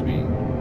me.